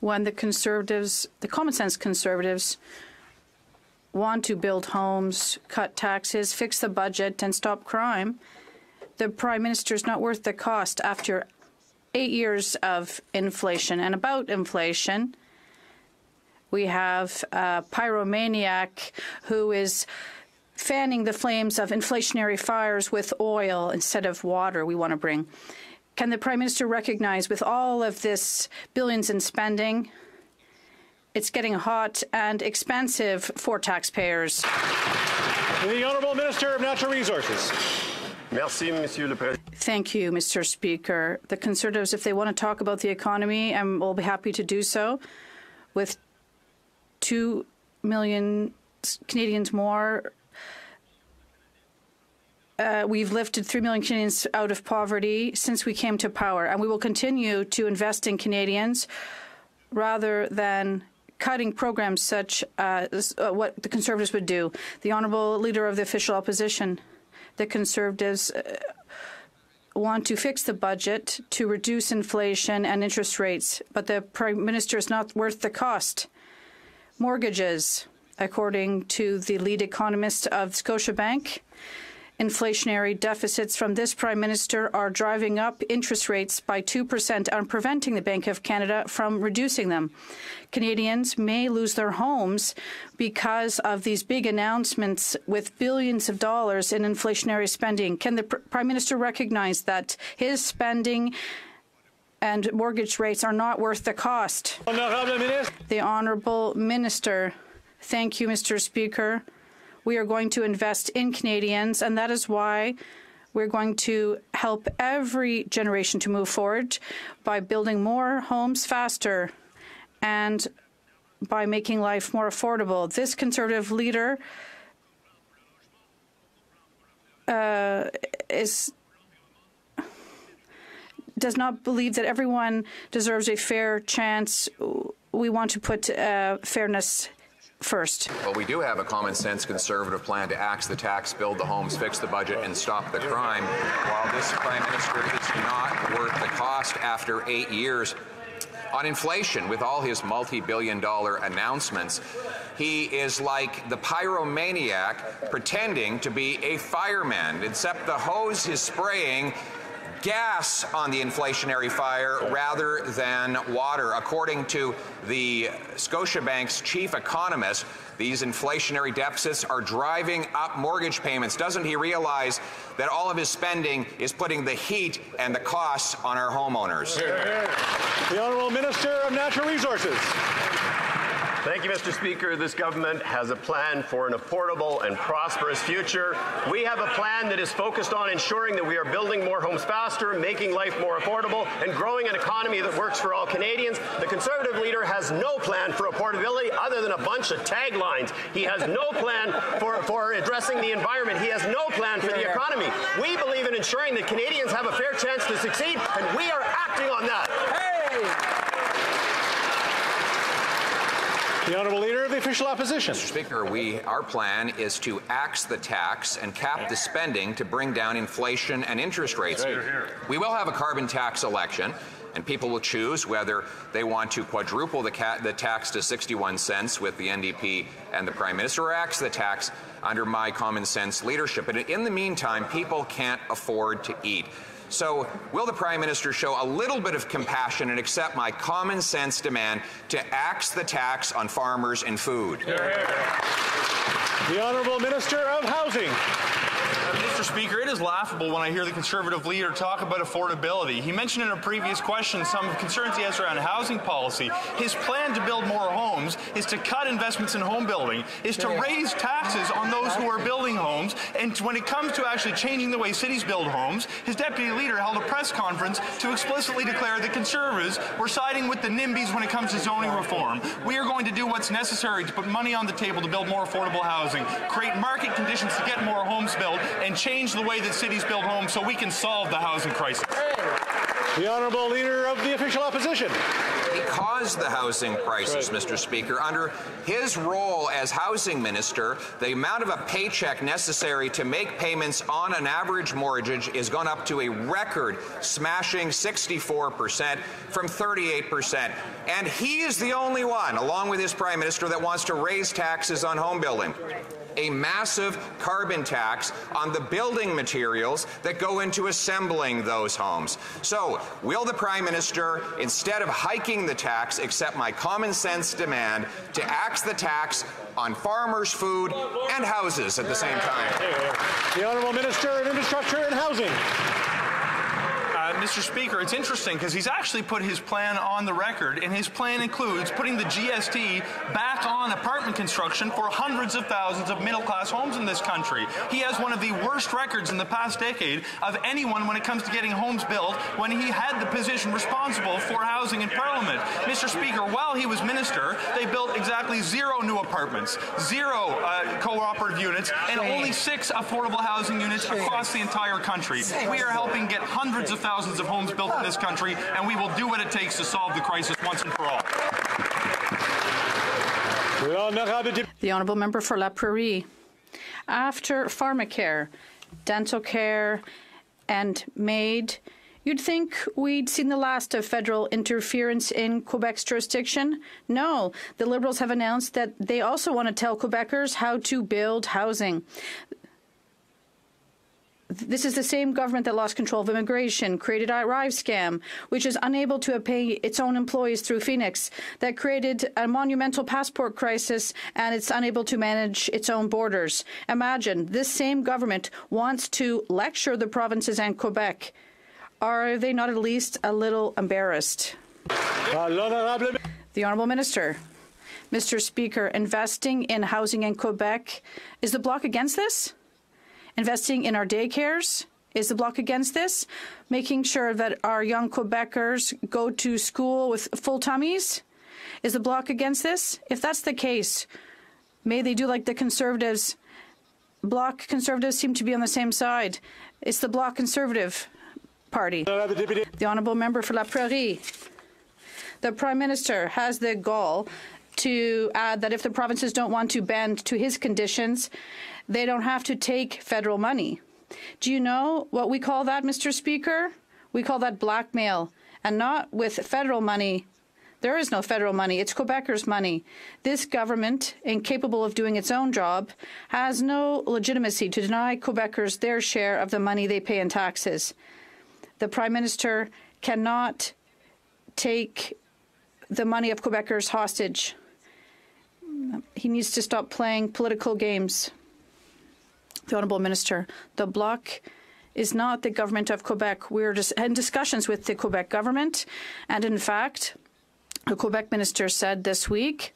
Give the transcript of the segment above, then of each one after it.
when the conservatives, the common sense conservatives, want to build homes, cut taxes, fix the budget, and stop crime, the prime minister is not worth the cost after eight years of inflation. And about inflation, we have a pyromaniac who is fanning the flames of inflationary fires with oil instead of water we want to bring. Can the Prime Minister recognize with all of this billions in spending, it's getting hot and expensive for taxpayers? The Honourable Minister of Natural Resources. Merci, Monsieur le Président. Thank you, Mr. Speaker. The Conservatives, if they want to talk about the economy, um, I will be happy to do so. With 2 million Canadians more uh, we've lifted 3 million Canadians out of poverty since we came to power, and we will continue to invest in Canadians rather than cutting programs such as uh, what the Conservatives would do. The Honourable Leader of the Official Opposition, the Conservatives uh, want to fix the budget to reduce inflation and interest rates, but the Prime Minister is not worth the cost. Mortgages, according to the lead economist of Scotiabank, inflationary deficits from this Prime Minister are driving up interest rates by 2% and preventing the Bank of Canada from reducing them. Canadians may lose their homes because of these big announcements with billions of dollars in inflationary spending. Can the Prime Minister recognize that his spending and mortgage rates are not worth the cost? The Honourable Minister. Thank you, Mr. Speaker. We are going to invest in Canadians, and that is why we're going to help every generation to move forward by building more homes faster and by making life more affordable. This Conservative leader uh, is does not believe that everyone deserves a fair chance. We want to put uh, fairness first. Well, we do have a common sense conservative plan to axe the tax, build the homes, fix the budget, and stop the crime. While this prime minister is not worth the cost after eight years on inflation with all his multi-billion dollar announcements. He is like the pyromaniac pretending to be a fireman, except the hose he's spraying gas on the inflationary fire rather than water. According to the Scotiabank's chief economist, these inflationary deficits are driving up mortgage payments. Doesn't he realize that all of his spending is putting the heat and the costs on our homeowners? The Honourable Minister of Natural Resources. Thank you, Mr. Speaker. This government has a plan for an affordable and prosperous future. We have a plan that is focused on ensuring that we are building more homes faster, making life more affordable, and growing an economy that works for all Canadians. The Conservative leader has no plan for affordability other than a bunch of taglines. He has no plan for, for addressing the environment. He has no plan for the economy. We believe in ensuring that Canadians have a fair chance to succeed, and we are acting on that. Hey! The Honourable Leader of the Official Opposition. Mr. Speaker, we, our plan is to axe the tax and cap the spending to bring down inflation and interest rates. We will have a carbon tax election and people will choose whether they want to quadruple the, the, tax to 61 cents with the NDP and the Prime Minister or axe the tax under my common sense leadership. But in the meantime, people can't afford to eat. So, will the Prime Minister show a little bit of compassion and accept my common sense demand to axe the tax on farmers and food? The Honourable Minister of Housing. Mr. Speaker, it is laughable when I hear the Conservative leader talk about affordability. He mentioned in a previous question some concerns he has around housing policy. His plan to build more homes is to cut investments in home building, is to raise taxes on those who are building homes, and when it comes to actually changing the way cities build homes, his deputy leader held a press conference to explicitly declare that Conservatives were siding with the NIMBYs when it comes to zoning reform. We are going to do what's necessary to put money on the table to build more affordable housing, create market conditions to get more homes built, and change the way that cities build homes so we can solve the housing crisis. The Honourable Leader of the Official Opposition. He caused the housing crisis, Mr. Speaker. Under his role as housing minister, the amount of a paycheck necessary to make payments on an average mortgage is gone up to a record smashing 64% from 38%. And he is the only one, along with his prime minister, that wants to raise taxes on home building a massive carbon tax on the building materials that go into assembling those homes. So, will the Prime Minister, instead of hiking the tax, accept my common sense demand to axe the tax on farmers' food and houses at the same time? The Honourable Minister of Infrastructure and Housing. Mr. Speaker, it's interesting because he's actually put his plan on the record, and his plan includes putting the GST back on apartment construction for hundreds of thousands of middle class homes in this country. He has one of the worst records in the past decade of anyone when it comes to getting homes built when he had the position responsible for housing in Parliament. Mr. Speaker, while he was minister, they built exactly zero new apartments, zero uh, cooperative units, and only six affordable housing units across the entire country. We are helping get hundreds of thousands of homes built in this country, and we will do what it takes to solve the crisis once and for all. The Honourable Member for La Prairie. After pharmacare, dental care, and MAID, You'd think we'd seen the last of federal interference in Quebec's jurisdiction. No, the Liberals have announced that they also want to tell Quebecers how to build housing. This is the same government that lost control of immigration, created a Arrive scam, which is unable to pay its own employees through Phoenix, that created a monumental passport crisis, and it's unable to manage its own borders. Imagine this same government wants to lecture the provinces and Quebec. Are they not at least a little embarrassed? The Honourable Minister. Mr. Speaker, investing in housing in Quebec, is the Bloc against this? Investing in our daycares is the bloc against this. Making sure that our young Quebecers go to school with full tummies is the bloc against this. If that's the case, may they do like the Conservatives. Bloc Conservatives seem to be on the same side. It's the Bloc Conservative Party. The Honourable Member for La Prairie. The Prime Minister has the gall to add that if the provinces don't want to bend to his conditions, they don't have to take federal money. Do you know what we call that, Mr. Speaker? We call that blackmail, and not with federal money. There is no federal money. It's Quebecers' money. This government, incapable of doing its own job, has no legitimacy to deny Quebecers their share of the money they pay in taxes. The Prime Minister cannot take the money of Quebecers hostage. He needs to stop playing political games. The Honourable Minister, the Bloc is not the government of Quebec. We're just in discussions with the Quebec government, and in fact, the Quebec minister said this week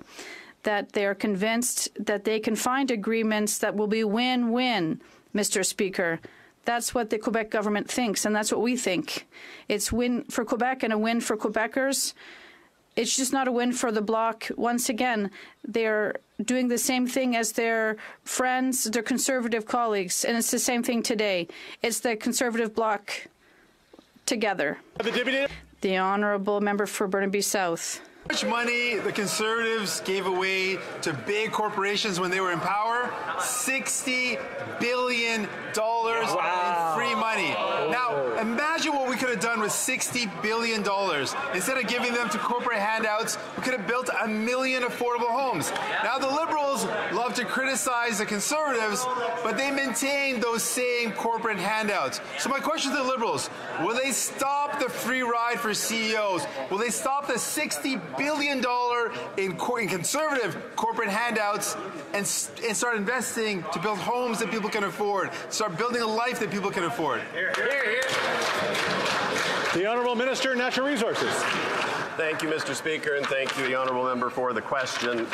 that they are convinced that they can find agreements that will be win-win, Mr. Speaker. That's what the Quebec government thinks, and that's what we think. It's win for Quebec and a win for Quebecers. It's just not a win for the Bloc. Once again, they're doing the same thing as their friends, their conservative colleagues, and it's the same thing today. It's the conservative Bloc together. The, the Honourable Member for Burnaby South. How much money the Conservatives gave away to big corporations when they were in power? $60 billion wow. in free money. Now, imagine what we could have done with $60 billion. Instead of giving them to corporate handouts, we could have built a million affordable homes. Now, the Liberals love to criticize the Conservatives, but they maintain those same corporate handouts. So my question to the Liberals, will they stop the free ride for CEOs? Will they stop the 60 billion dollar in, in conservative corporate handouts and, and start investing to build homes that people can afford, start building a life that people can afford. Hear, hear, hear. The Honourable Minister, of Natural Resources. Thank you, Mr. Speaker, and thank you, the Honourable Member, for the question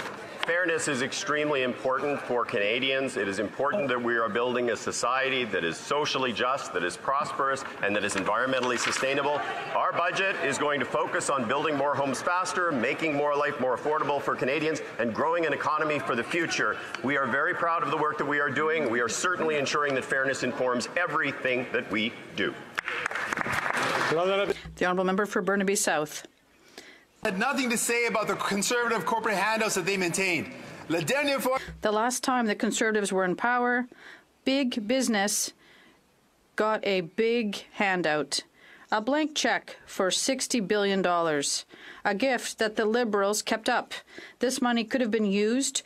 fairness is extremely important for Canadians. It is important that we are building a society that is socially just, that is prosperous, and that is environmentally sustainable. Our budget is going to focus on building more homes faster, making more life more affordable for Canadians, and growing an economy for the future. We are very proud of the work that we are doing. We are certainly ensuring that fairness informs everything that we do. The honourable member for Burnaby South. Had nothing to say about the conservative corporate handouts that they maintained. La dernière fois. The last time the Conservatives were in power, big business got a big handout. A blank check for $60 billion. A gift that the Liberals kept up. This money could have been used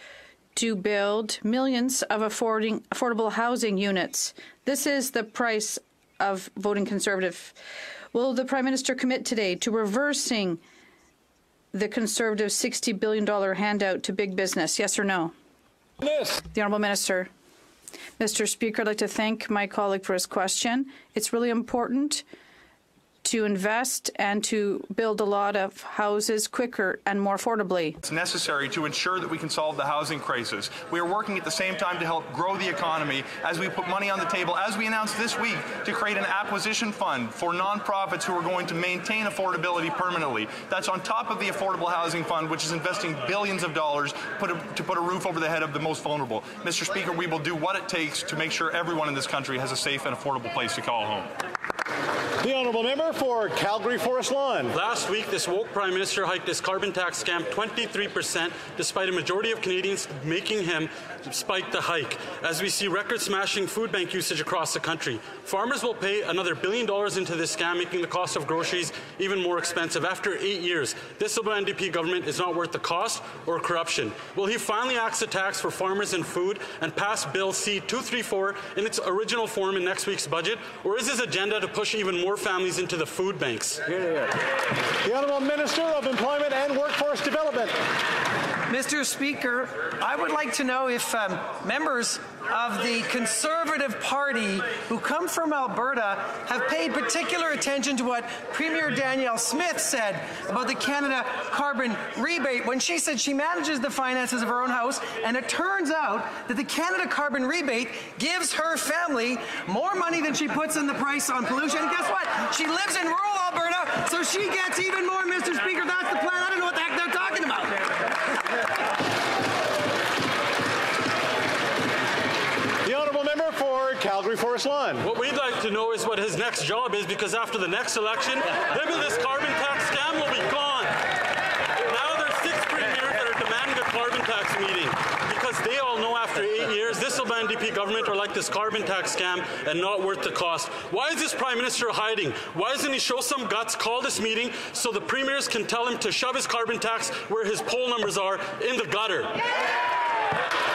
to build millions of affording, affordable housing units. This is the price of voting Conservative. Will the Prime Minister commit today to reversing the Conservative $60 billion handout to big business? Yes or no? Yes. The Honourable Minister. Mr. Speaker, I'd like to thank my colleague for his question. It's really important to invest and to build a lot of houses quicker and more affordably. It's necessary to ensure that we can solve the housing crisis. We are working at the same time to help grow the economy as we put money on the table, as we announced this week, to create an acquisition fund for nonprofits who are going to maintain affordability permanently. That's on top of the Affordable Housing Fund, which is investing billions of dollars put a, to put a roof over the head of the most vulnerable. Mr. Speaker, we will do what it takes to make sure everyone in this country has a safe and affordable place to call home. The honourable member for Calgary Forest Lawn. Last week, this woke Prime Minister hiked his carbon tax scam 23%, despite a majority of Canadians making him spike the hike. As we see record smashing food bank usage across the country, farmers will pay another billion dollars into this scam, making the cost of groceries even more expensive. After eight years, this Liberal NDP government is not worth the cost or corruption. Will he finally axe the tax for farmers and food and pass Bill C 234 in its original form in next week's budget? Or is his agenda to push even more families into the food banks? Yeah, yeah. The Honourable Minister of Employment and Workforce Development. Mr. Speaker, I would like to know if um, members of the Conservative Party who come from Alberta have paid particular attention to what Premier Danielle Smith said about the Canada carbon rebate when she said she manages the finances of her own house and it turns out that the Canada carbon rebate gives her family more money than she puts in the price on pollution. And guess what? She lives in rural Alberta, so she gets even more, Mr. Speaker. That's the plan. Calgary Forest Lawn. What we'd like to know is what his next job is, because after the next election, maybe this carbon tax scam will be gone. Now there's six premiers that are demanding a carbon tax meeting, because they all know after eight years, this Liberal NDP government are like this carbon tax scam and not worth the cost. Why is this Prime Minister hiding? Why doesn't he show some guts, call this meeting, so the premiers can tell him to shove his carbon tax where his poll numbers are, in the gutter? I,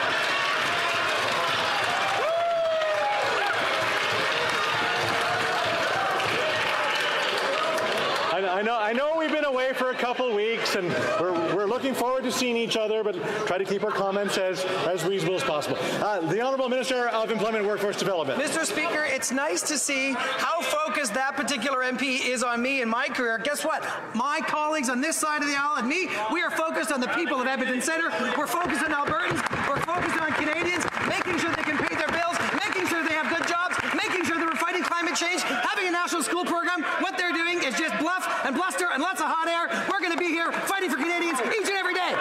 I know, I know we've been away for a couple weeks, and we're, we're looking forward to seeing each other, but try to keep our comments as, as reasonable as possible. Uh, the Honourable Minister of Employment and Workforce Development. Mr. Speaker, it's nice to see how focused that particular MP is on me and my career. Guess what? My colleagues on this side of the aisle and me, we are focused on the people of Edmonton Centre. We're focused on Albertans. We're focused on Canadians, making sure they can pay their bills, making sure they have good jobs, making sure that we're fighting climate change, having a national school program. What they're doing is just bluff and bluster and lots of hot air. We're going to be here fighting for Canadians each and every day.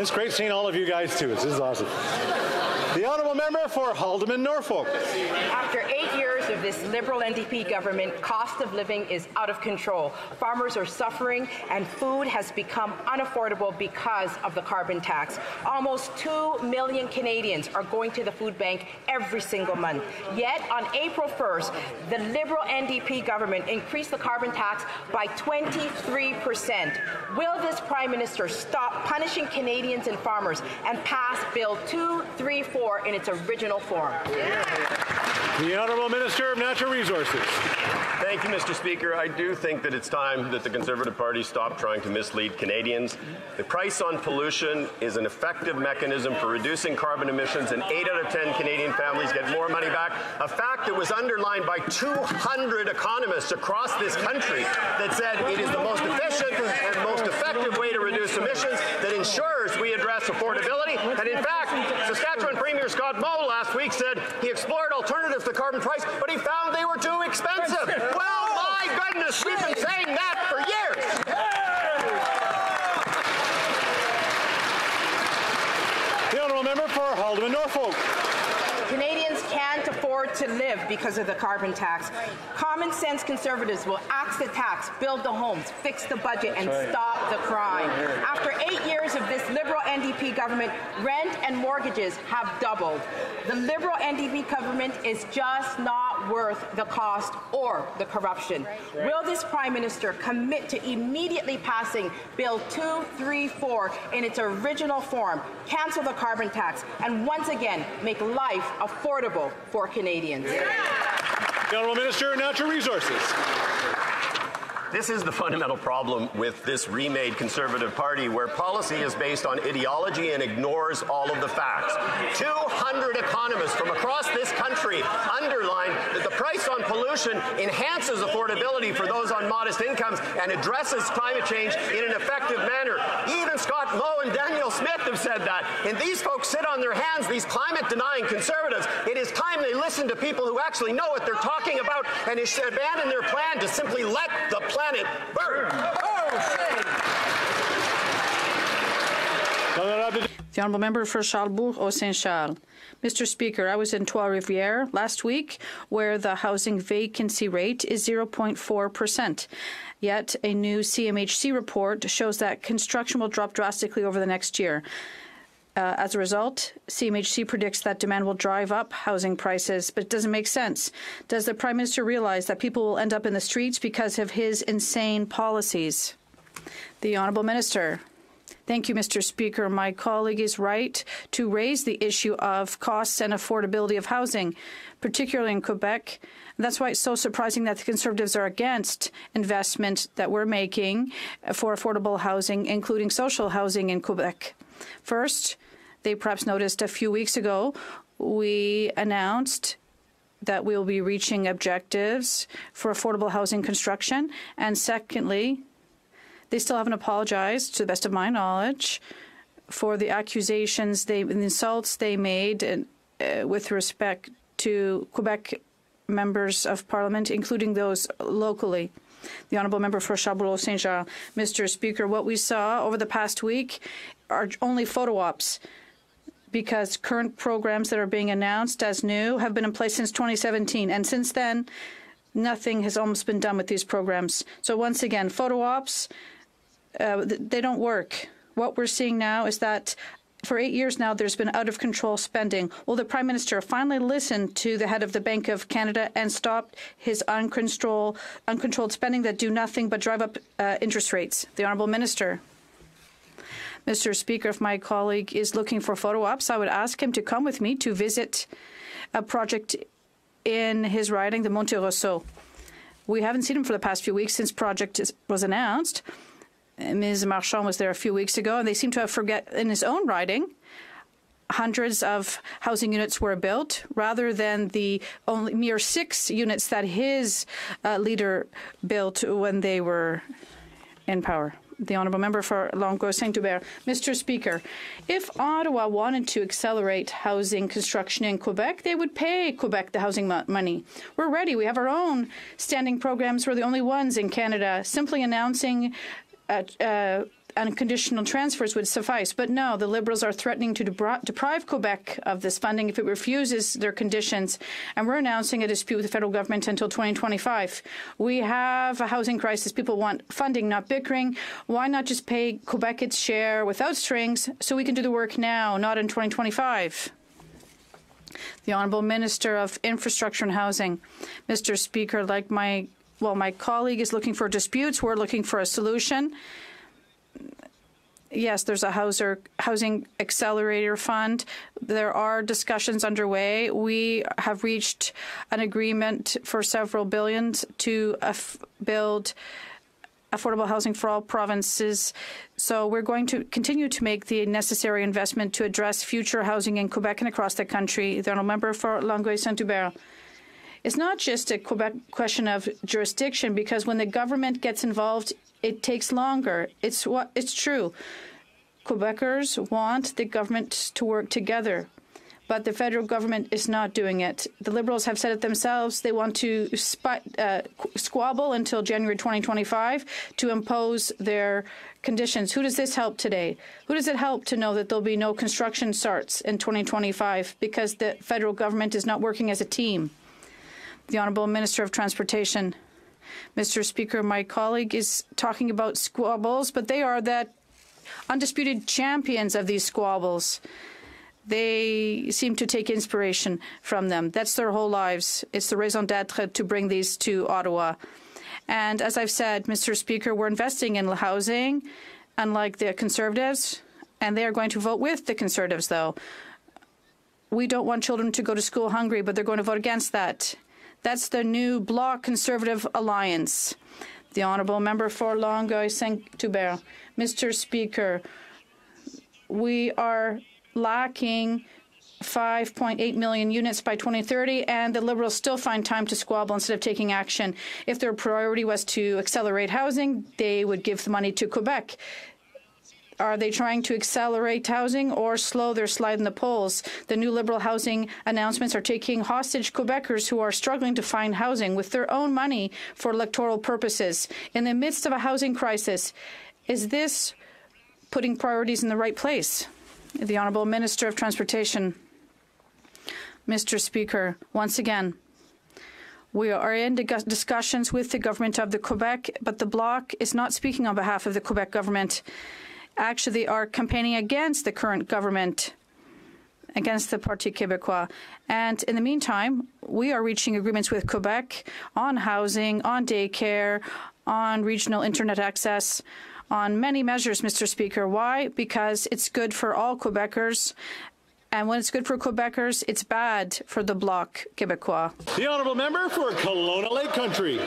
It's great seeing all of you guys too. This is awesome. The Honourable Member for Haldimand Norfolk. After eight years of this Liberal NDP government, cost of living is out of control. Farmers are suffering, and food has become unaffordable because of the carbon tax. Almost 2 million Canadians are going to the food bank every single month. Yet, on April 1st, the Liberal NDP government increased the carbon tax by 23%. Will this Prime Minister stop punishing Canadians and farmers and pass Bill 234 in its original form? The Honourable Minister of Natural Resources. Thank you, Mr. Speaker. I do think that it's time that the Conservative Party stop trying to mislead Canadians. The price on pollution is an effective mechanism for reducing carbon emissions, and 8 out of 10 Canadian families get more money back. A fact that was underlined by 200 economists across this country that said it is the most efficient and most effective way to reduce emissions that ensures we address affordability. And in fact, Saskatchewan Premier Scott Moe last week said he explored alternatives to carbon price, but he found they were too expensive. Well, my goodness, we've been saying that for years. The Honourable Member for Haldimand Norfolk. afford to live because of the carbon tax. Common sense conservatives will axe the tax, build the homes, fix the budget, and right. stop the crime. After eight years of this Liberal NDP government, rent and mortgages have doubled. The Liberal NDP government is just not worth the cost or the corruption. Will this Prime Minister commit to immediately passing Bill 234 in its original form, cancel the carbon tax, and once again make life affordable for Canadians? The Honourable Minister of Natural Resources. This is the fundamental problem with this remade Conservative Party, where policy is based on ideology and ignores all of the facts. 200 economists from across this country underline that the price on pollution enhances affordability for those on modest incomes and addresses climate change in an effective manner. Even Scott Moe and Danielle Smith have said that. And these folks sit on their hands, these climate denying conservatives. It is time they listen to people who actually know what they're talking about and abandon their plan to simply let the planet. The Honourable Member for Charlesbourg Haute Saint Charles. Mr. Speaker, I was in Trois Rivières last week, where the housing vacancy rate is 0.4%. Yet, a new CMHC report shows that construction will drop drastically over the next year. Uh, as a result, CMHC predicts that demand will drive up housing prices, but it doesn't make sense. Does the Prime Minister realize that people will end up in the streets because of his insane policies? The Honourable Minister. Thank you, Mr. Speaker. My colleague is right to raise the issue of costs and affordability of housing, particularly in Quebec. That's why it's so surprising that the Conservatives are against investment that we're making for affordable housing, including social housing in Quebec. First, they perhaps noticed a few weeks ago, we announced that we'll be reaching objectives for affordable housing construction. And secondly, they still haven't apologized, to the best of my knowledge, for the accusations, they, the insults they made uh, with respect to Quebec members of parliament, including those locally. The honourable member for Charbonneau Saint Jean, Mr. Speaker, what we saw over the past week are only photo ops because current programs that are being announced as new have been in place since 2017. And since then, nothing has almost been done with these programs. So once again, photo ops, uh, they don't work. What we're seeing now is that for eight years now, there's been out of control spending. Will the Prime Minister finally listen to the head of the Bank of Canada and stop his uncontrolled, uncontrolled spending that do nothing but drive up uh, interest rates? The Honourable Minister. Mr. Speaker, if my colleague is looking for photo ops, I would ask him to come with me to visit a project in his riding, the Monte Rosso. We haven't seen him for the past few weeks since project was announced. Ms. Marchand was there a few weeks ago, and they seem to have forget in his own riding. Hundreds of housing units were built rather than the only mere six units that his uh, leader built when they were in power the honourable member for Longueuil Saint Hubert. Mr. Speaker, if Ottawa wanted to accelerate housing construction in Quebec, they would pay Quebec the housing mo money. We're ready. We have our own standing programs. We're the only ones in Canada. Simply announcing uh, uh, unconditional transfers would suffice. But no, the Liberals are threatening to deprive Quebec of this funding if it refuses their conditions. And we're announcing a dispute with the federal government until 2025. We have a housing crisis. People want funding, not bickering. Why not just pay Quebec its share without strings so we can do the work now, not in 2025? The Honourable Minister of Infrastructure and Housing. Mr. Speaker, like my well, my colleague is looking for disputes. We're looking for a solution yes, there's a housing accelerator fund. There are discussions underway. We have reached an agreement for several billions to build affordable housing for all provinces. So we're going to continue to make the necessary investment to address future housing in Quebec and across the country. The member for Longueuil Saint Hubert. It's not just a Quebec question of jurisdiction because when the government gets involved, it takes longer. It's what it's true. Quebecers want the government to work together. but the federal government is not doing it. The Liberals have said it themselves. They want to uh, squabble until January 2025 to impose their conditions. Who does this help today? Who does it help to know that there'll be no construction starts in 2025 because the federal government is not working as a team? The Honourable Minister of Transportation. Mr. Speaker, my colleague is talking about squabbles, but they are that undisputed champions of these squabbles. They seem to take inspiration from them. That's their whole lives. It's the raison d'etre to bring these to Ottawa. And as I've said, Mr. Speaker, we're investing in housing, unlike the Conservatives, and they are going to vote with the Conservatives, though. We don't want children to go to school hungry, but they're going to vote against that. That's the new Bloc Conservative Alliance. The Honourable Member for Longueuil Saint Hubert. Mr. Speaker, we are lacking 5.8 million units by 2030, and the Liberals still find time to squabble instead of taking action. If their priority was to accelerate housing, they would give the money to Quebec. Are they trying to accelerate housing or slow their slide in the polls? The new Liberal housing announcements are taking hostage Quebecers who are struggling to find housing with their own money for electoral purposes. In the midst of a housing crisis, is this putting priorities in the right place? The Honourable Minister of Transportation. Mr. Speaker, once again, we are in discussions with the government of the Quebec, but the Bloc is not speaking on behalf of the Quebec government. Actually, are campaigning against the current government, against the Parti Québécois. And in the meantime, we are reaching agreements with Quebec on housing, on daycare, on regional internet access, on many measures, Mr. Speaker. Why? Because it's good for all Quebecers and when it's good for Quebecers, it's bad for the Bloc Québécois. The honourable member for Kelowna Lake Country.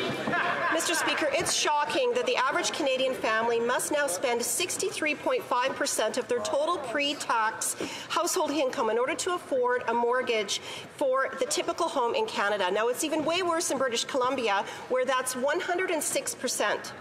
Mr. Speaker, it's shocking that the average Canadian family must now spend 63.5% of their total pre-tax household income in order to afford a mortgage for the typical home in Canada. Now, it's even way worse in British Columbia, where that's 106%.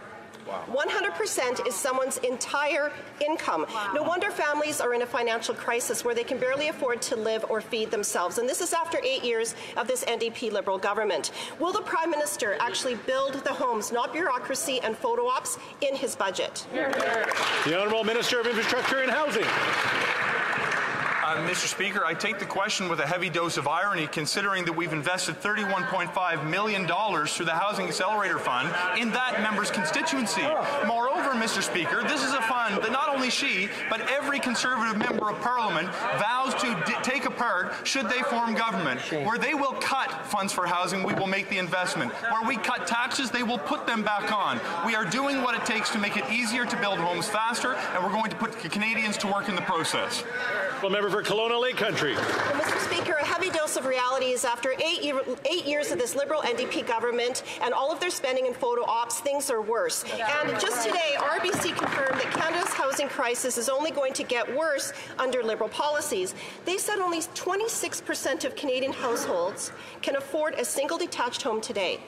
100% is someone's entire income. Wow. No wonder families are in a financial crisis where they can barely afford to live or feed themselves. And this is after eight years of this NDP Liberal government. Will the Prime Minister actually build the homes, not bureaucracy and photo ops, in his budget? The Honourable Minister of Infrastructure and Housing. Uh, Mr. Speaker, I take the question with a heavy dose of irony, considering that we've invested $31.5 million through the Housing Accelerator Fund in that member's constituency. Moreover, Mr. Speaker, this is a fund that not only she, but every Conservative member of Parliament vows to take apart should they form government. Where they will cut funds for housing, we will make the investment. Where we cut taxes, they will put them back on. We are doing what it takes to make it easier to build homes faster, and we're going to put Canadians to work in the process. Well, member for Kelowna Lake Country. Well, Mr. Speaker, a heavy dose of reality is after eight, year, eight years of this Liberal NDP government and all of their spending and photo ops, things are worse. And just today, RBC confirmed that Canada's housing crisis is only going to get worse under Liberal policies. They said only 26% of Canadian households can afford a single detached home today.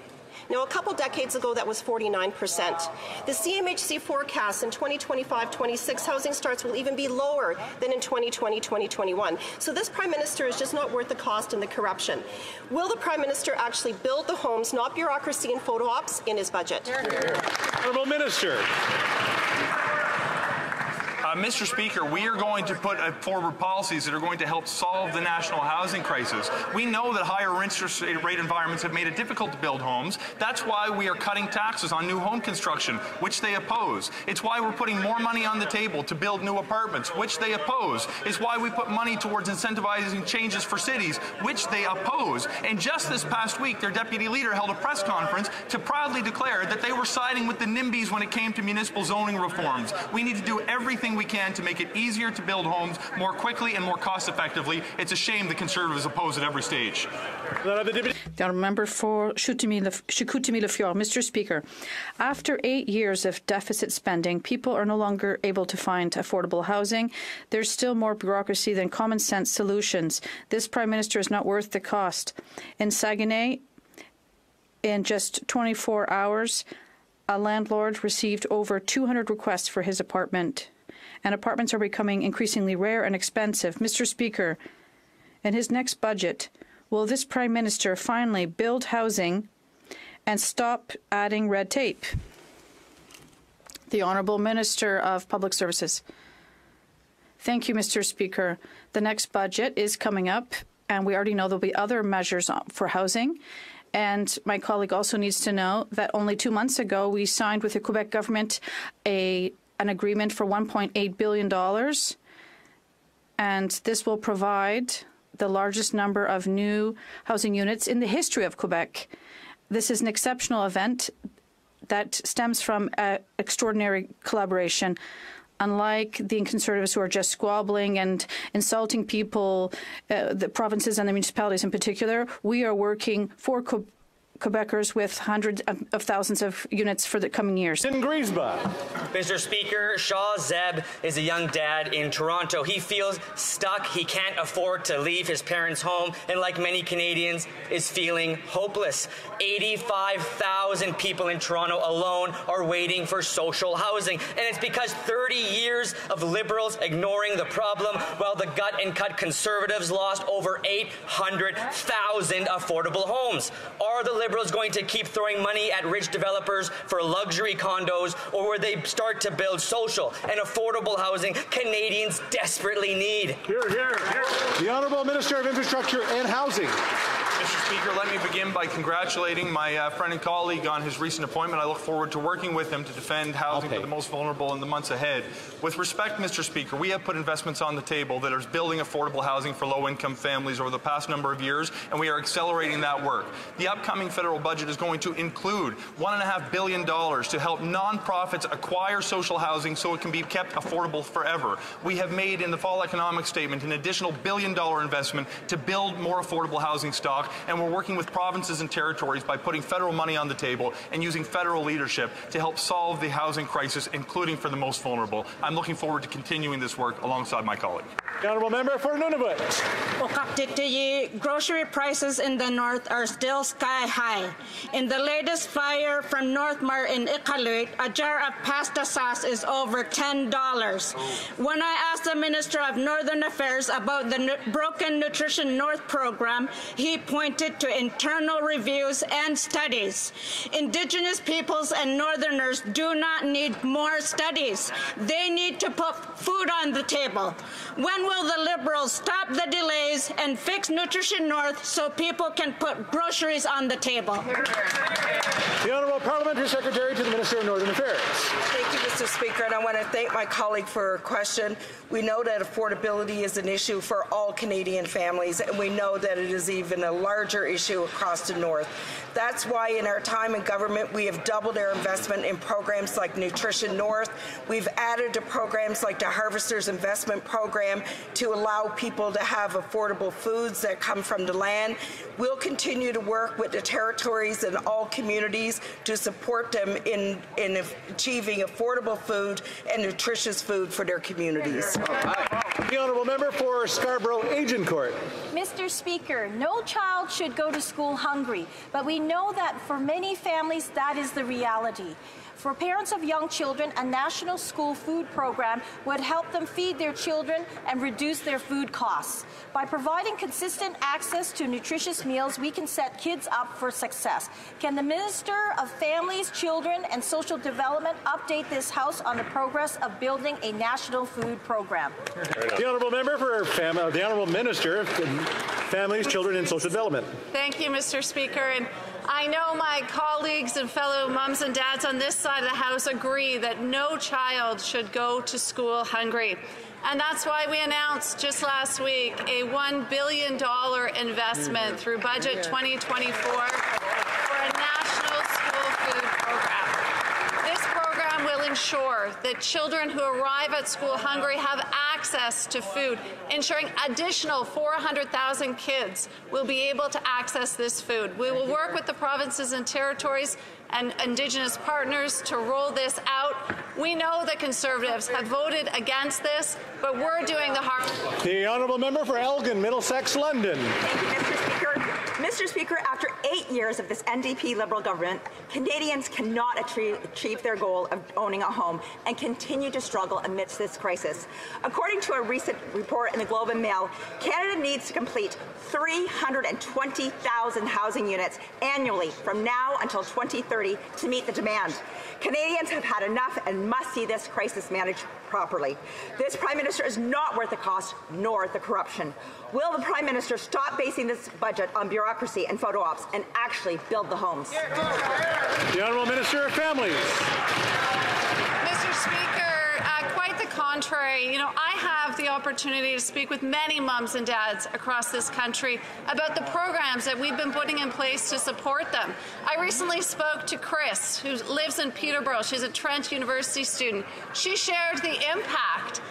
Now, a couple decades ago, that was 49%. The CMHC forecasts in 2025-26 housing starts will even be lower than in 2020-2021. So this Prime Minister is just not worth the cost and the corruption. Will the Prime Minister actually build the homes, not bureaucracy and photo ops, in his budget? Honourable Minister. Uh, Mr. Speaker, we are going to put uh, forward policies that are going to help solve the national housing crisis. We know that higher interest rate environments have made it difficult to build homes. That's why we are cutting taxes on new home construction, which they oppose. It's why we're putting more money on the table to build new apartments, which they oppose. It's why we put money towards incentivizing changes for cities, which they oppose. And just this past week, their deputy leader held a press conference to proudly declare that they were siding with the NIMBYs when it came to municipal zoning reforms. We need to do everything we can to make it easier to build homes more quickly and more cost effectively. It's a shame the Conservatives oppose at every stage. The member for Chicoutimi-Le Mr. Speaker, after eight years of deficit spending, people are no longer able to find affordable housing. There's still more bureaucracy than common sense solutions. This Prime Minister is not worth the cost. In Saguenay, in just 24 hours, a landlord received over 200 requests for his apartment and apartments are becoming increasingly rare and expensive. Mr. Speaker, in his next budget, will this Prime Minister finally build housing and stop adding red tape? The Honourable Minister of Public Services. Thank you, Mr. Speaker. The next budget is coming up, and we already know there'll be other measures uh, for housing. And my colleague also needs to know that only two months ago we signed with the Quebec government a an agreement for $1.8 billion. And this will provide the largest number of new housing units in the history of Quebec. This is an exceptional event that stems from uh, extraordinary collaboration. Unlike the Conservatives who are just squabbling and insulting people, uh, the provinces and the municipalities in particular, we are working for Quebecers with hundreds of thousands of units for the coming years. In Griesbach. Mr. Speaker, Shaw Zeb is a young dad in Toronto. He feels stuck. He can't afford to leave his parents' home, and like many Canadians, is feeling hopeless. 85,000 people in Toronto alone are waiting for social housing, and it's because 30 years of Liberals ignoring the problem while the gut and cut Conservatives lost over 800,000 affordable homes. Are the Liberals going to keep throwing money at rich developers for luxury condos, or where they start to build social and affordable housing Canadians desperately need? Hear, hear, hear. The Honourable Minister of Infrastructure and Housing. Mr. Speaker, let me begin by congratulating my uh, friend and colleague on his recent appointment. I look forward to working with him to defend housing for the most vulnerable in the months ahead. With respect, Mr. Speaker, we have put investments on the table that are building affordable housing for low-income families over the past number of years, and we are accelerating that work. The upcoming federal budget is going to include $1.5 billion to help nonprofits acquire social housing so it can be kept affordable forever. We have made in the fall economic statement an additional billion dollar investment to build more affordable housing stock and we're working with provinces and territories by putting federal money on the table and using federal leadership to help solve the housing crisis, including for the most vulnerable. I'm looking forward to continuing this work alongside my colleague. The Honourable Member for Nunavut. Grocery prices in the north are still sky high. In the latest flyer from NorthMart in Iqaluit, a jar of pasta sauce is over $10. When I asked the Minister of Northern Affairs about the Broken Nutrition North program, he pointed to internal reviews and studies. Indigenous peoples and Northerners do not need more studies. They need to put food on the table. When will the Liberals stop the delays and fix Nutrition North so people can put groceries on the table? The Honourable Parliamentary Secretary to the Minister of Northern Affairs. Thank you, Mr. Speaker, and I want to thank my colleague for her question. We know that affordability is an issue for all Canadian families, and we know that it is even a larger issue across the North. That's why in our time in government, we have doubled our investment in programs like Nutrition North. We've added to programs like the Harvesters Investment Program to allow people to have affordable foods that come from the land. We'll continue to work with the territories and all communities to support them in, in achieving affordable food and nutritious food for their communities. The Honourable Member for Scarborough Agincourt. Mr. Speaker, no child should go to school hungry, but we know that for many families that is the reality. For parents of young children, a national school food program would help them feed their children and reduce their food costs. By providing consistent access to nutritious meals, we can set kids up for success. Can the Minister of Families, Children and Social Development update this House on the progress of building a national food program? The Honourable Member for Fam uh, the Honourable Minister of Families, Children and Social Development. Thank you, Mr. Speaker. And I know my colleagues and fellow mums and dads on this side of the House agree that no child should go to school hungry. And that's why we announced just last week a $1 billion investment through Budget 2024 for a national school food program. This program will ensure that children who arrive at school hungry have access to food, ensuring additional 400,000 kids will be able to access this food. We will work with the provinces and territories and Indigenous partners to roll this out. We know that Conservatives have voted against this, but we're doing the hard The Honourable Member for Elgin, Middlesex, London. Mr. Speaker, after eight years of this NDP Liberal government, Canadians cannot achieve their goal of owning a home and continue to struggle amidst this crisis. According to a recent report in the Globe and Mail, Canada needs to complete 320,000 housing units annually from now until 2030 to meet the demand. Canadians have had enough and must see this crisis managed properly. This Prime Minister is not worth the cost nor the corruption. Will the Prime Minister stop basing this budget on bureaucracy and photo ops and actually build the homes? The Honourable Minister of Families. Mr. Speaker, uh, quite the contrary. You know, I have the opportunity to speak with many mums and dads across this country about the programs that we've been putting in place to support them. I recently spoke to Chris, who lives in Peterborough. She's a Trent University student. She shared the impact of our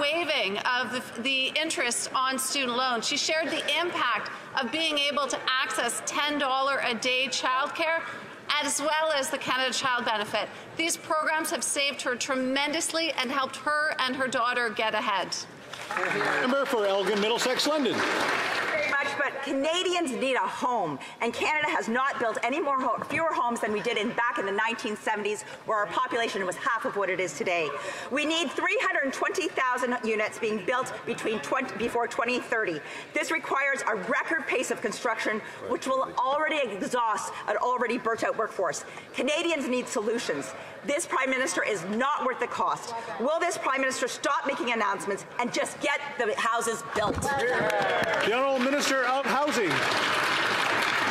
waiving of the, interest on student loans. She shared the impact of being able to access $10 a day childcare as well as the Canada Child Benefit. These programs have saved her tremendously and helped her and her daughter get ahead. Member for Elgin, Middlesex, London Canadians need a home, and Canada has not built any more ho fewer homes than we did in back in the 1970s, where our population was half of what it is today. We need 320,000 units being built between 20, before 2030. This requires a record pace of construction, which will already exhaust an already burnt-out workforce. Canadians need solutions. This Prime Minister is not worth the cost. Will this Prime Minister stop making announcements and just get the houses built? The Honourable Minister of Housing.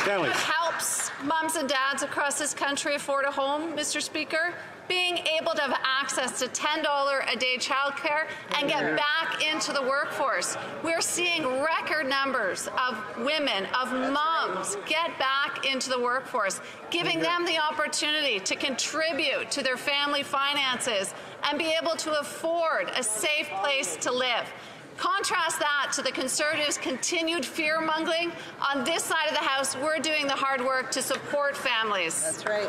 Stanley. Helps moms and dads across this country afford a home, Mr. Speaker being able to have access to $10 a day childcare and get back into the workforce. We're seeing record numbers of women, of moms get back into the workforce, giving them the opportunity to contribute to their family finances and be able to afford a safe place to live. Contrast that to the Conservatives' continued fear mongering. On this side of the House, we're doing the hard work to support families. That's right.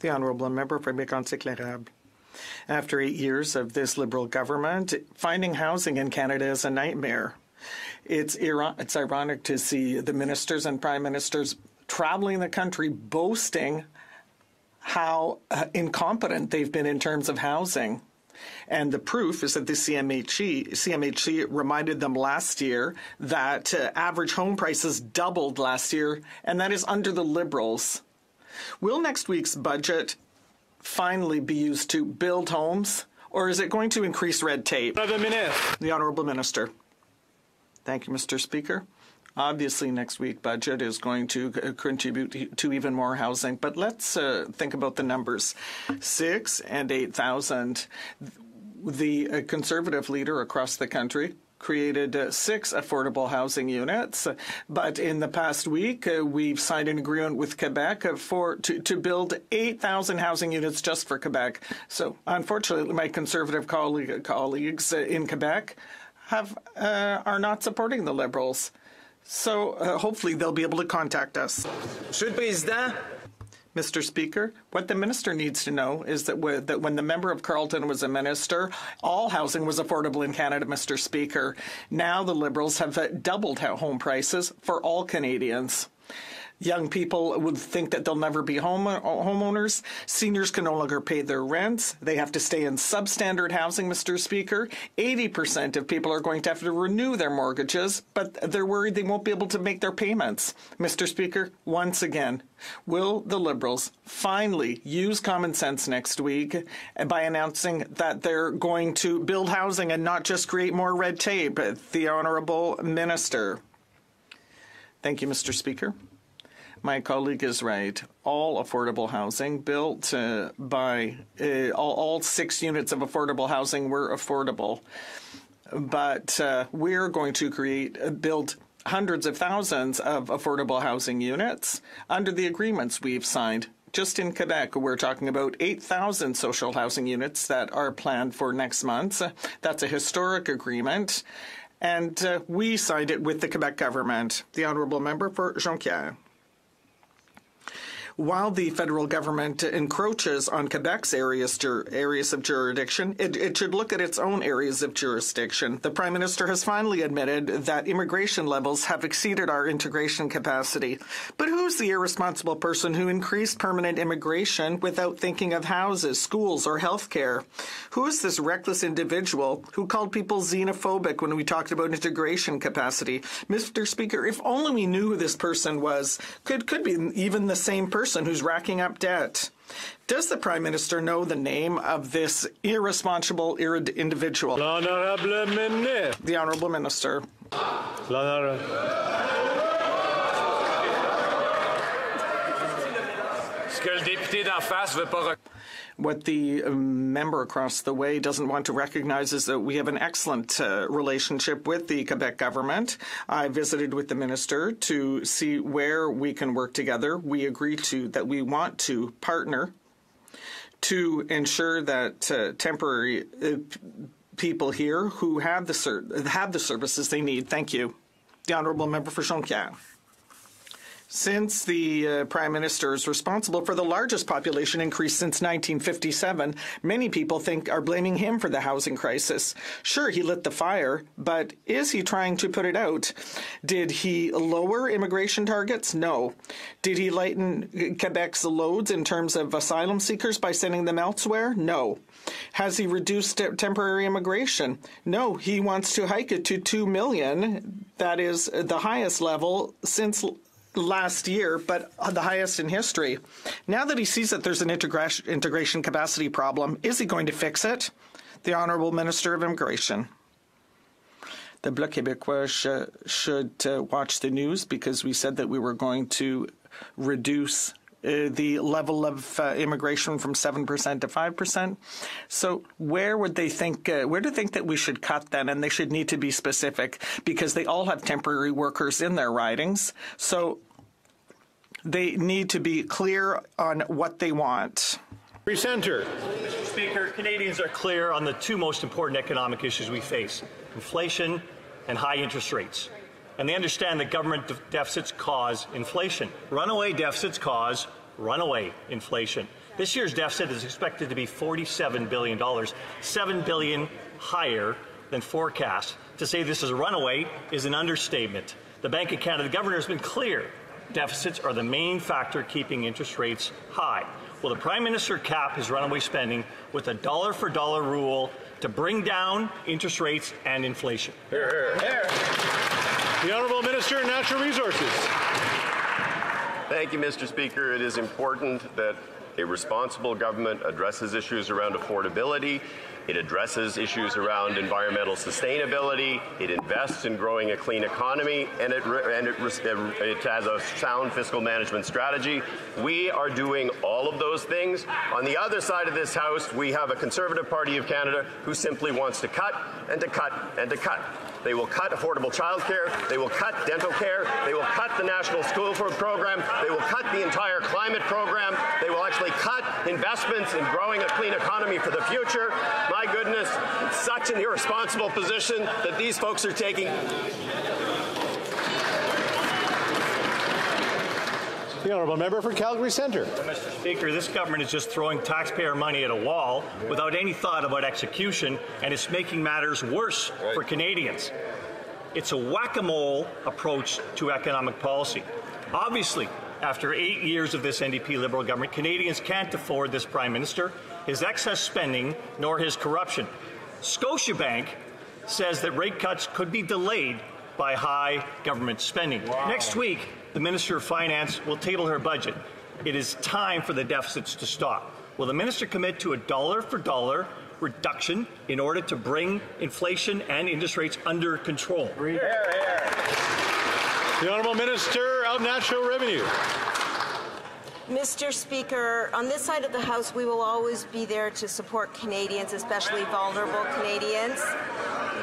The Honourable Member for Mégantic-L'Érable. After eight years of this Liberal government, finding housing in Canada is a nightmare. It's, it's ironic to see the ministers and prime ministers traveling the country boasting how uh, incompetent they've been in terms of housing. And the proof is that the CMHC, CMHC reminded them last year that uh, average home prices doubled last year, and that is under the Liberals. Will next week's budget finally be used to build homes, or is it going to increase red tape? The Honourable Minister. Thank you, Mr. Speaker. Obviously, next week budget is going to contribute to even more housing, but let's uh, think about the numbers: six and eight thousand. The uh, conservative leader across the country created uh, six affordable housing units. But in the past week, uh, we've signed an agreement with Quebec for to, to build 8,000 housing units just for Quebec. So unfortunately, my conservative colleague, colleagues uh, in Quebec have uh, are not supporting the Liberals. So uh, hopefully they'll be able to contact us. Monsieur le Président, Mr. Speaker, what the minister needs to know is that, that when the member of Carleton was a minister, all housing was affordable in Canada, Mr. Speaker. Now the Liberals have uh, doubled home prices for all Canadians. Young people would think that they'll never be home uh, homeowners. Seniors can no longer pay their rents. They have to stay in substandard housing, Mr. Speaker. 80% of people are going to have to renew their mortgages, but they're worried they won't be able to make their payments. Mr. Speaker, once again, will the Liberals finally use common sense next week by announcing that they're going to build housing and not just create more red tape? The Honourable Minister. Thank you, Mr. Speaker. My colleague is right. All affordable housing built uh, by uh, all, all, six units of affordable housing were affordable. But uh, we're going to create, uh, build hundreds of thousands of affordable housing units under the agreements we've signed. Just in Quebec, we're talking about 8,000 social housing units that are planned for next month. That's a historic agreement. And uh, we signed it with the Quebec government. The Honourable Member for Jonquière. While the federal government encroaches on Quebec's areas, areas of jurisdiction, it, it, should look at its own areas of jurisdiction. The Prime Minister has finally admitted that immigration levels have exceeded our integration capacity. But who's the irresponsible person who increased permanent immigration without thinking of houses, schools, or health care? Who is this reckless individual who called people xenophobic when we talked about integration capacity? Mr. Speaker, if only we knew who this person was, could, could be even the same person who's racking up debt. Does the Prime Minister know the name of this irresponsible individual? L'Honorable Minister. The Honourable Minister. L'Honorable. What the member across the way doesn't want to recognize is that we have an excellent uh, relationship with the Quebec government. I visited with the minister to see where we can work together. We agree to that we want to partner to ensure that uh, temporary uh, people here who have the have the services they need. Thank you, the honourable member for Jonquière. Since the uh, Prime Minister is responsible for the largest population increase since 1957, many people think are blaming him for the housing crisis. Sure, he lit the fire, but is he trying to put it out? Did he lower immigration targets? No. Did he lighten Quebec's loads in terms of asylum seekers by sending them elsewhere? No. Has he reduced temporary immigration? No, he wants to hike it to 2 million. That is the highest level since last year, but the highest in history. Now that he sees that there's an integra- integration capacity problem, is he going to fix it? The Honourable Minister of Immigration. The Bloc Québécois sh- should uh, watch the news because we said that we were going to reduce uh, the level of uh, immigration from 7% to 5%. So where would they think, uh, where do they think that we should cut then? And they should need to be specific because they all have temporary workers in their ridings. So they need to be clear on what they want. Presenter. Speaker, Canadians are clear on the two most important economic issues we face inflation and high interest rates and they understand that government de- deficits cause inflation. Runaway deficits cause runaway inflation. This year's deficit is expected to be $47 billion, $7 billion higher than forecast. To say this is a runaway is an understatement. The Bank of Canada, the governor has been clear. Deficits are the main factor keeping interest rates high. Will the Prime Minister cap his runaway spending with a dollar for dollar rule to bring down interest rates and inflation? Hear, hear, hear. The Honourable Minister of Natural Resources. Thank you, Mr. Speaker. It is important that a responsible government addresses issues around affordability it addresses issues around environmental sustainability. It invests in growing a clean economy, and it, and it, it has a sound fiscal management strategy. We are doing all of those things. On the other side of this House, we have a Conservative Party of Canada who simply wants to cut and to cut and to cut. They will cut affordable childcare. They will cut dental care. They will cut the National School Food Program. They will cut the entire climate program. They will actually cut investments in growing a clean economy for the future my goodness, it's such an irresponsible position that these folks are taking. The Honourable Member for Calgary Centre. Mr. Speaker, this government is just throwing taxpayer money at a wall without any thought about execution, and it's making matters worse right. for Canadians. It's a whack a mole approach to economic policy. Obviously, after eight years of this NDP Liberal government, Canadians can't afford this Prime Minister his excess spending, nor his corruption. Scotiabank says that rate cuts could be delayed by high government spending. Wow. Next week, the Minister of Finance will table her budget. It is time for the deficits to stop. Will the minister commit to a dollar for dollar reduction in order to bring inflation and interest rates under control? Hear, hear. The Honourable Minister of National Revenue. Mr. Speaker, on this side of the House, we will always be there to support Canadians, especially vulnerable Canadians.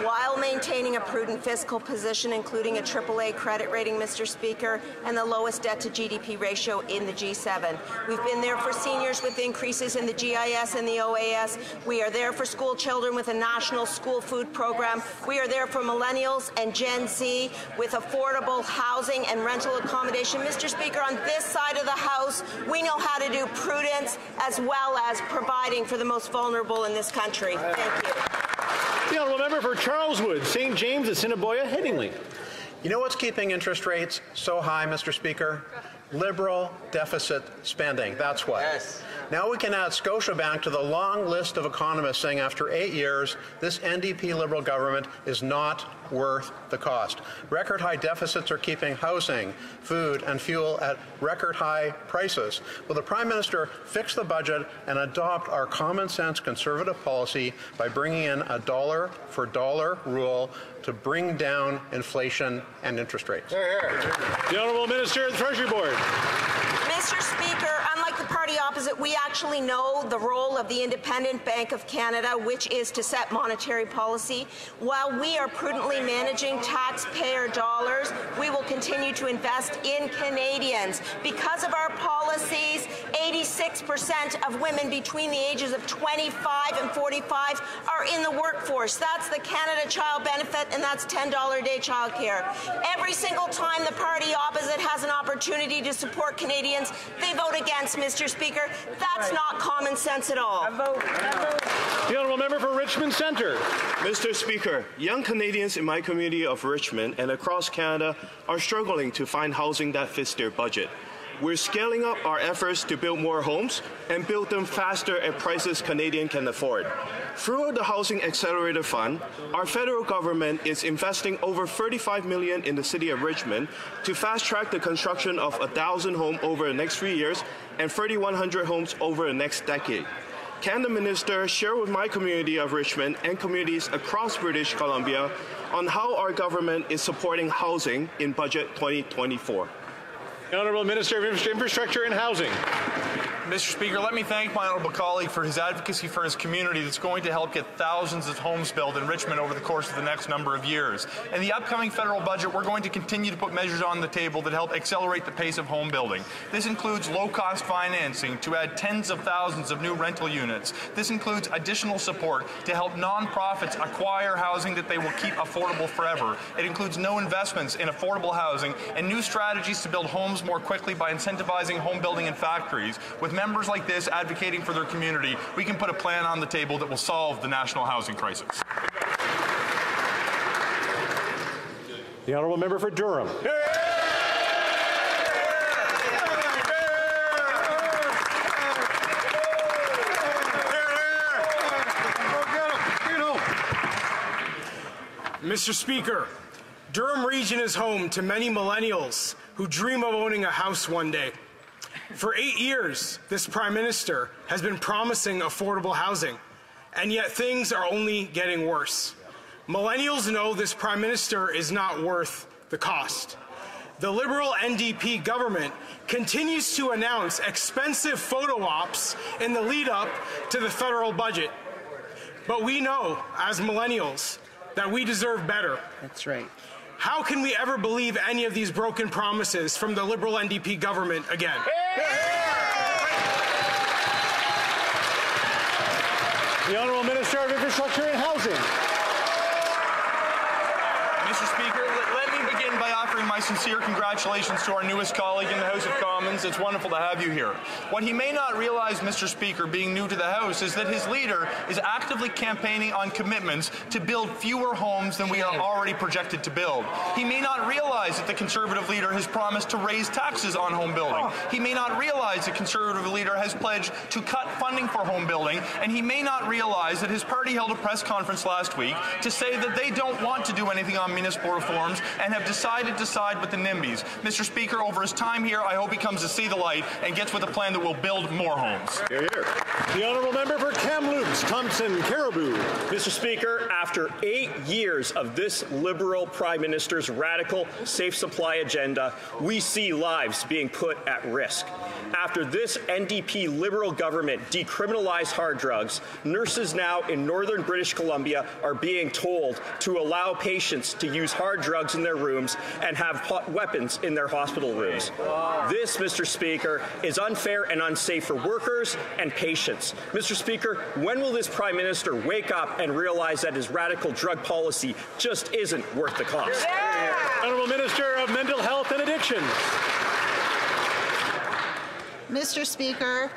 While maintaining a prudent fiscal position, including a AAA credit rating, Mr. Speaker, and the lowest debt to GDP ratio in the G7. We've been there for seniors with increases in the GIS and the OAS. We are there for school children with a national school food program. We are there for millennials and Gen Z with affordable housing and rental accommodation. Mr. Speaker, on this side of the House, we know how to do prudence as well as providing for the most vulnerable in this country. Thank you. The honourable member for Charleswood, St. James, Assiniboia, Headingley. You know what's keeping interest rates so high, Mr. Speaker? Liberal deficit spending. That's what. Yes. Now we can add Scotiabank to the long list of economists saying after eight years, this NDP Liberal government is not worth the cost. Record high deficits are keeping housing, food, and fuel at record high prices. Will the Prime Minister fix the budget and adopt our common sense conservative policy by bringing in a dollar for dollar rule to bring down inflation and interest rates? The Honourable Minister of the Treasury Board. Party opposite, we actually know the role of the Independent Bank of Canada, which is to set monetary policy. While we are prudently managing taxpayer dollars, we will continue to invest in Canadians. Because of our policies, 86% of women between the ages of 25 and 45 are in the workforce. That's the Canada Child Benefit, and that's $10 a day childcare. Every single time the party opposite has an opportunity to support Canadians, they vote against, Mr. Speaker. That's not common sense at all. The honourable member for Richmond Centre. Mr. Speaker, young Canadians in my community of Richmond and across Canada are struggling to find housing that fits their budget. We're scaling up our efforts to build more homes and build them faster at prices Canadians can afford. Through the Housing Accelerator Fund, our federal government is investing over 35 million in the city of Richmond to fast-track the construction of 1,000 homes over the next three years and 3,100 homes over the next decade. Can the minister share with my community of Richmond and communities across British Columbia on how our government is supporting housing in Budget 2024? The Honourable Minister of Infrastructure and Housing. Mr. Speaker, let me thank my honourable colleague for his advocacy for his community that's going to help get thousands of homes built in Richmond over the course of the next number of years. In the upcoming federal budget, we're going to continue to put measures on the table that help accelerate the pace of home building. This includes low-cost financing to add tens of thousands of new rental units. This includes additional support to help nonprofits acquire housing that they will keep affordable forever. It includes no investments in affordable housing and new strategies to build homes more quickly by incentivizing home building in factories with members like this advocating for their community, we can put a plan on the table that will solve the national housing crisis. The honourable member for Durham. Mr. Speaker, Durham Region is home to many millennials who dream of owning a house one day. For eight years, this Prime Minister has been promising affordable housing, and yet things are only getting worse. Millennials know this Prime Minister is not worth the cost. The Liberal NDP government continues to announce expensive photo ops in the lead up to the federal budget. But we know, as millennials, that we deserve better. That's right. How can we ever believe any of these broken promises from the Liberal NDP government again? The Honourable Minister of Infrastructure and Housing. Mr. Speaker, let, me begin by offering my sincere congratulations to our newest colleague in the House of Commons. It's wonderful to have you here. What he may not realize, Mr. Speaker, being new to the House, is that his leader is actively campaigning on commitments to build fewer homes than we are already projected to build. He may not realize that the Conservative leader has promised to raise taxes on home building. Oh. He may not realize the Conservative leader has pledged to cut funding for home building, and he may not realize that his party held a press conference last week to say that they don't want to do anything on municipal reforms and have decided to side with the NIMBYs. Mr. Speaker, over his time here, I hope he comes to see the light and gets with a plan that will build more homes. Hear, hear. The honourable member for Kamloops, Thompson Cariboo. Mr. Speaker, after eight years of this Liberal Prime Minister's radical safe supply agenda, we see lives being put at risk. After this NDP Liberal government decriminalized hard drugs, nurses now in northern British Columbia are being told to allow patients to use hard drugs in their rooms and have weapons in their hospital rooms. This, Mr. Speaker, is unfair and unsafe for workers and patients. Mr. Speaker, when will this Prime Minister wake up and realize that his radical drug policy just isn't worth the cost? Yeah. Honourable Minister of Mental Health and Addictions. Mr. Speaker,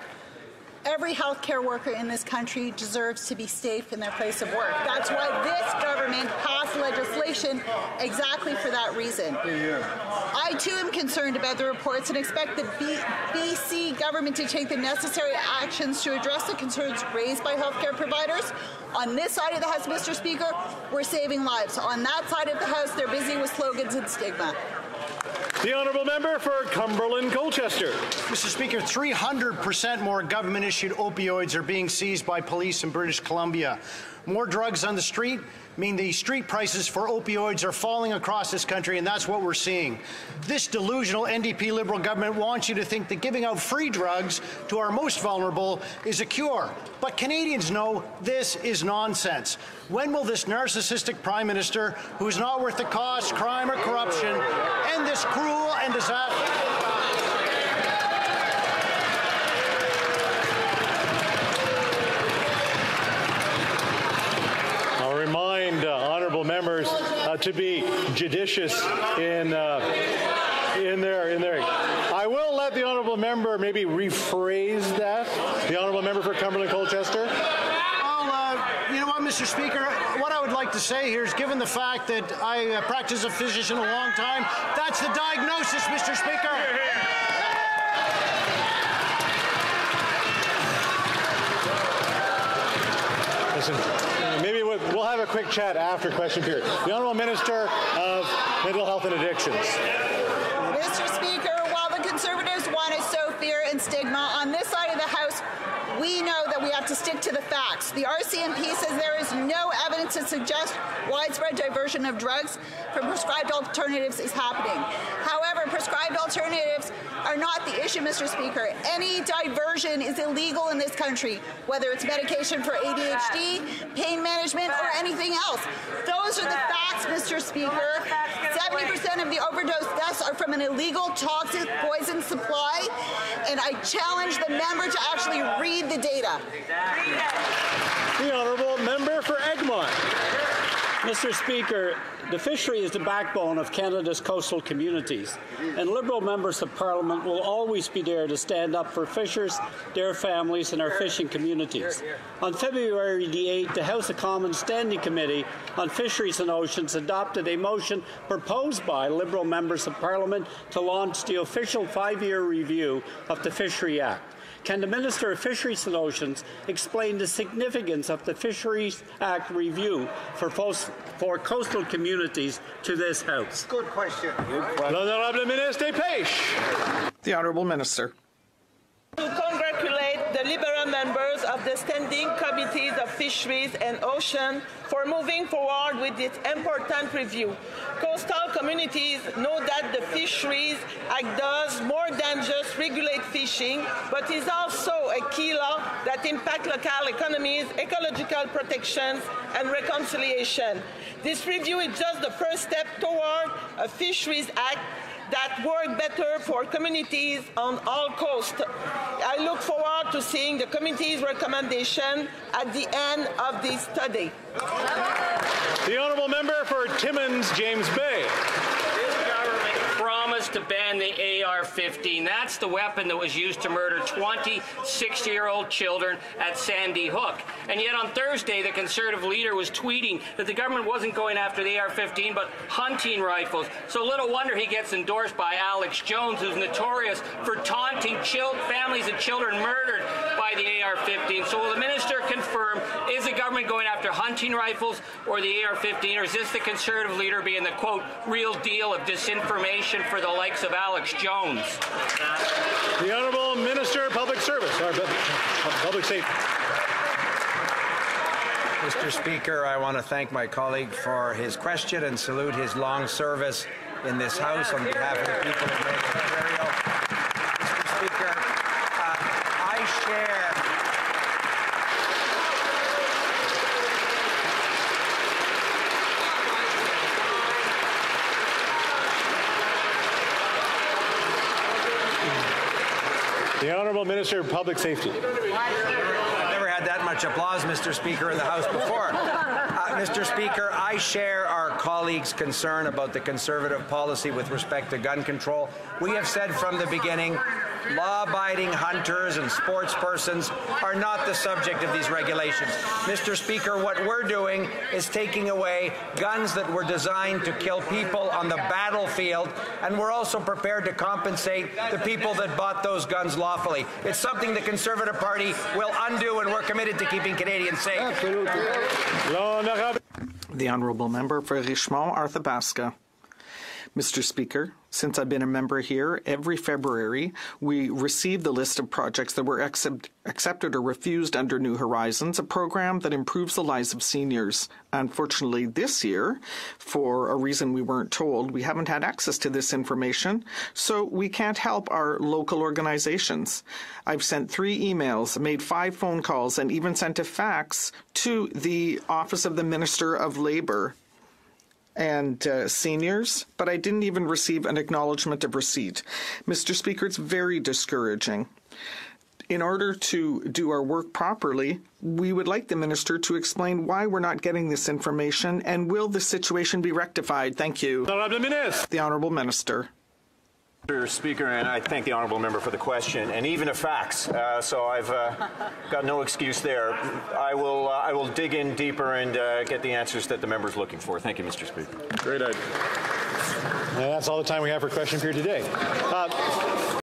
every healthcare worker in this country deserves to be safe in their place of work. That's why this government passed legislation exactly for that reason. I too am concerned about the reports and expect the B BC government to take the necessary actions to address the concerns raised by healthcare providers. On this side of the House, Mr. Speaker, we're saving lives. On that side of the House, they're busy with slogans and stigma. The honourable member for Cumberland Colchester. Mr. Speaker, 300% more government issued opioids are being seized by police in British Columbia. More drugs on the street mean the street prices for opioids are falling across this country, and that's what we're seeing. This delusional NDP Liberal government wants you to think that giving out free drugs to our most vulnerable is a cure. But Canadians know this is nonsense. When will this narcissistic Prime Minister, who is not worth the cost, crime, or corruption, end this cruel and disastrous? Members uh, to be judicious in uh, in their in their. I will let the honourable member maybe rephrase that. The honourable member for Cumberland Colchester. Well, uh, you know what, Mr. Speaker, what I would like to say here is, given the fact that I uh, practice a physician a long time, that's the diagnosis, Mr. Speaker. Listen we'll have a quick chat after question period. The Honourable Minister of Mental Health and Addictions. Mr. Speaker, while the Conservatives want to sow fear and stigma, on this side of the House, we know that we have to the facts. The RCMP says there is no evidence to suggest widespread diversion of drugs from prescribed alternatives is happening. However, prescribed alternatives are not the issue, Mr. Speaker. Any diversion is illegal in this country, whether it's medication for ADHD, pain management, or anything else. Those are the facts, Mr. Speaker. 70% of the overdose deaths are from an illegal toxic poison supply, and I challenge the member to actually read the data. The Honourable Member for Egmont. Mr. Speaker, the fishery is the backbone of Canada's coastal communities, and Liberal members of Parliament will always be there to stand up for fishers, their families, and our fishing communities. On February the 8th, the House of Commons Standing Committee on Fisheries and Oceans adopted a motion proposed by Liberal members of Parliament to launch the official five-year review of the Fishery Act. Can the Minister of Fisheries and Oceans explain the significance of the Fisheries Act review for, for coastal communities to this House? Good question. Good question. Minister The Honourable Minister. To congratulate the Liberal members of the Standing Committees of Fisheries and Ocean for moving forward with this important review. Coastal communities know that the Fisheries Act does more than just regulate fishing, but is also a key law that impacts local economies, ecological protections, and reconciliation. This review is just the first step toward a Fisheries Act that work better for communities on all coasts. I look forward to seeing the committee's recommendation at the end of this study. The honourable member for Timmins, James Bay to ban the AR-15. That's the weapon that was used to murder 20 60-year-old children at Sandy Hook. And yet on Thursday, the Conservative leader was tweeting that the government wasn't going after the AR-15, but hunting rifles. So little wonder he gets endorsed by Alex Jones, who's notorious for taunting families of children murdered by the AR-15. So will the minister confirm, is the government going after hunting rifles or the AR-15, or is this the Conservative leader being the, quote, real deal of disinformation for the likes of Alex Jones? The Honourable Minister of Public Service, or Public Safety. Mr. Speaker, I want to thank my colleague for his question and salute his long service in this House on behalf of the people of Northern Ontario. Mr. Speaker, uh, I share The Honourable Minister of Public Safety. I've never had that much applause, Mr. Speaker, in the House before. Uh, Mr. Speaker, I share our colleagues' concern about the Conservative policy with respect to gun control. We have said from the beginning law-abiding hunters and sports persons are not the subject of these regulations. Mr. Speaker, what we're doing is taking away guns that were designed to kill people on the battlefield, and we're also prepared to compensate the people that bought those guns lawfully. It's something the Conservative Party will undo, and we're committed to keeping Canadians safe. The Honourable Member for Richmond, Arthabaska. Mr. Speaker, since I've been a member here, every February we receive the list of projects that were accept- accepted or refused under New Horizons, a program that improves the lives of seniors. Unfortunately, this year, for a reason we weren't told, we haven't had access to this information, so we can't help our local organizations. I've sent three emails, made five phone calls, and even sent a fax to the Office of the Minister of Labour and uh, seniors, but I didn't even receive an acknowledgement of receipt. Mr. Speaker, it's very discouraging. In order to do our work properly, we would like the minister to explain why we're not getting this information and will the situation be rectified? Thank you. The Honourable Minister. Mr. Speaker, and I thank the honourable member for the question, and even a fax. Uh, so I've uh, got no excuse there. I will. Uh, I will dig in deeper and uh, get the answers that the member is looking for. Thank you, Mr. Speaker. Great idea. And that's all the time we have for question period today. Uh,